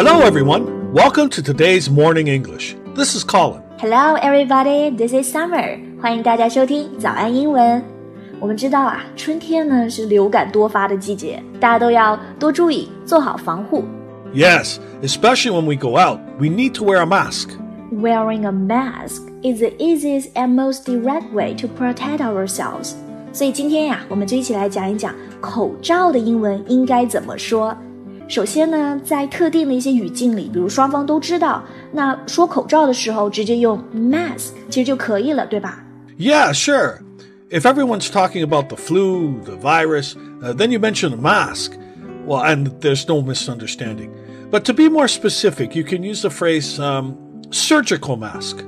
Hello, everyone. Welcome to today's Morning English. This is Colin. Hello, everybody. This is Summer. 欢迎大家收听早安英文。我们知道啊，春天呢是流感多发的季节，大家都要多注意，做好防护。 Yes, especially when we go out, we need to wear a mask. Wearing a mask is the easiest and most direct way to protect ourselves. 所以今天呀，我们就一起来讲一讲口罩的英文应该怎么说。 首先呢，在特定的一些语境里，比如双方都知道，那说口罩的时候直接用 mask 其实就可以了，对吧？ Yeah, sure. If everyone's talking about the flu, the virus, uh, then you mention a mask. Well, and there's no misunderstanding. But to be more specific, you can use the phrase um, surgical mask.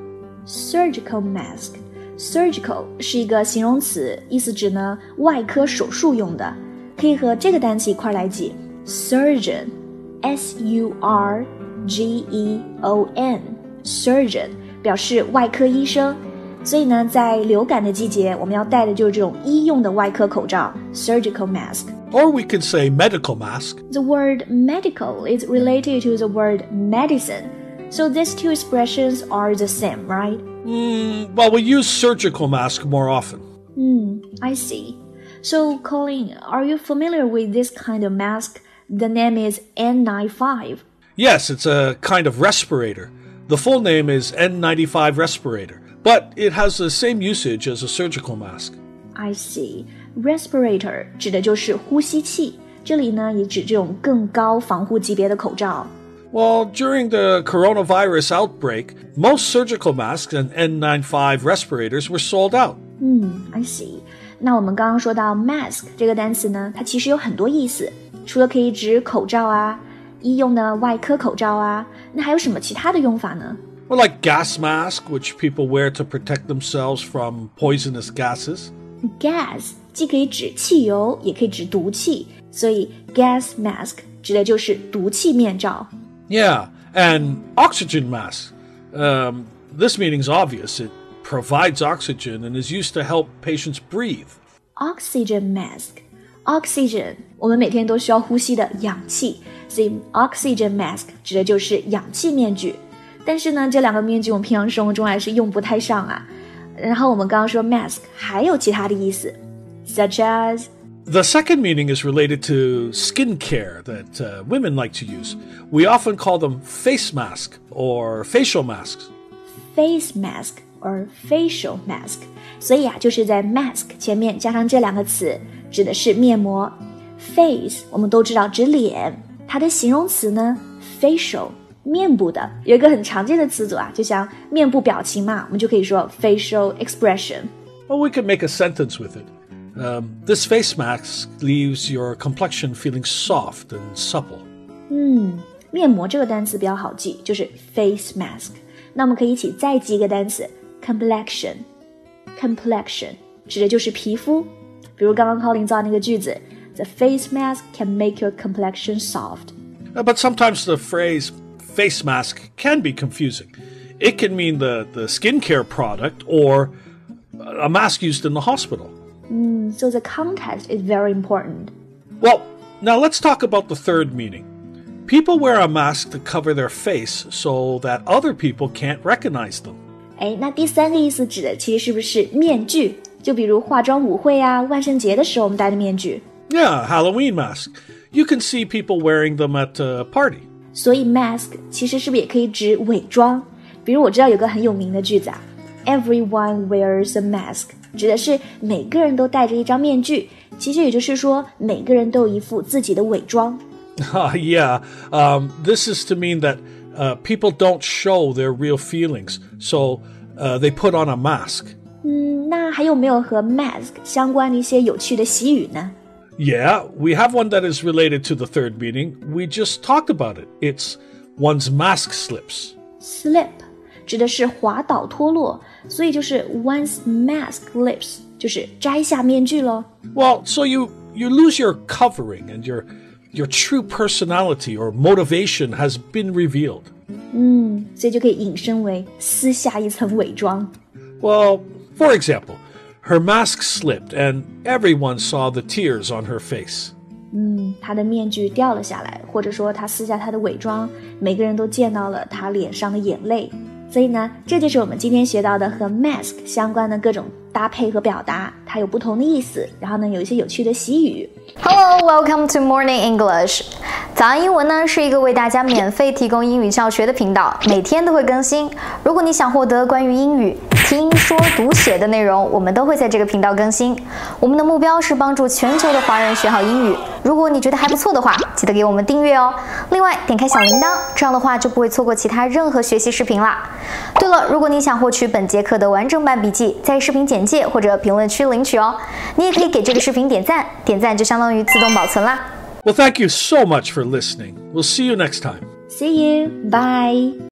surgical mask。surgical 是一个形容词，意思指呢外科手术用的，可以和这个单词一块儿来记 ，surgeon，s u r g e o n，surgeon 表示外科医生。所以呢，在流感的季节，我们要戴的就是这种医用的外科口罩 （surgical mask）。 Or we could say medical mask. The word medical is related to the word medicine, so these two expressions are the same, right? Mm, well, we use surgical mask more often. Hmm, I see. So, Colin, are you familiar with this kind of mask? The name is N95. Yes, it's a kind of respirator. The full name is N95 respirator, but it has the same usage as a surgical mask. I see. Respirator 指的就是呼吸器，这里呢也指这种更高防护级别的口罩。 Well, during the coronavirus outbreak, most surgical masks and N95 respirators were sold out. 嗯，I see。那我们刚刚说到 mask 这个单词呢，它其实有很多意思， 除了可以指口罩啊、医用的外科口罩啊，那还有什么其他的用法呢？ Or like gas mask, which people wear to protect themselves from poisonous gases. gas 既可以指汽油，也可以指毒气，所以 gas mask 指的就是毒气面罩。 Yeah, and oxygen mask. Um, this meaning's obvious. It provides oxygen and is used to help patients breathe. oxygen mask。 oxygen 我们每天都需要呼吸的氧气，所以 oxygen mask 指的就是氧气面具。但是呢，这两个面具我们平常生活中还是用不太上啊。然后我们刚刚说 mask 还有其他的意思，such as The second meaning is related to skin care that uh, women like to use. We often call them face mask or facial masks. face mask or facial mask。所以啊，就是在 mask 前面加上这两个词， 指的是面膜。face 我们都知道指脸，它的形容词呢 facial 面部的，有一个很常见的词组啊，就像面部表情嘛，我们就可以说 facial expression。 Well, we could make a sentence with it. Um, this face mask leaves your complexion feeling soft and supple. 嗯，面膜这个单词比较好记，就是 face mask。那我们可以一起再记一个单词 complexion。complexion 指的就是皮肤， 比如刚刚 Colin 造那个句子，The face mask can make your complexion soft。 Uh, But sometimes the phrase face mask can be confusing. It can mean the, the skincare product or a mask used in the hospital. So the context is very important. Well, now let's talk about the third meaning. People wear a mask to cover their face so that other people can't recognize them. 哎，那第三个意思指的其实是不是面具？ 就比如化妆舞会啊、万圣节的时候我们戴的面具。 Yeah, Halloween mask. You can see people wearing them at a party. 所以 mask 其实是不是也可以指伪装？比如我知道有个很有名的句子啊，Everyone wears a mask，指的是每个人都戴着一张面具。其实也就是说，每个人都有一副自己的伪装。 Uh, yeah, um, this is to mean that uh, people don't show their real feelings, so uh, they put on a mask. 嗯，那还有没有和 mask 相关的一些有趣的习语呢 Yeah, we have one that is related to the third meaning. We just talked about it. It's one's mask slips. ？Slip 指的是滑倒脱落，所以就是 one's mask slips，就是摘下面具喽。 Well, so you you lose your covering and your your true personality or motivation has been revealed. 所以就可以引申为撕下一层伪装。 Well, for example, her mask slipped and everyone saw the tears on her face. 嗯，他的面具掉了下来，或者说他撕下他的伪装，每个人都见到了他脸上的眼泪。 所以呢，这就是我们今天学到的和 mask 相关的各种搭配和表达，它有不同的意思。然后呢，有一些有趣的习语。Hello, welcome to Morning English。早安英文呢是一个为大家免费提供英语教学的频道，每天都会更新。如果你想获得关于英语听说读写的内容，我们都会在这个频道更新。我们的目标是帮助全球的华人学好英语。如果你觉得还不错的话，记得给我们订阅哦。另外，点开小铃铛，这样的话就不会错过其他任何学习视频啦。对了，如果你想获取本节课的完整版笔记，在视频简介或者评论区领取哦。你也可以给这个视频点赞，点赞就相当于自动保存啦。Well, thank you so much for listening. We'll see you next time. See you. Bye.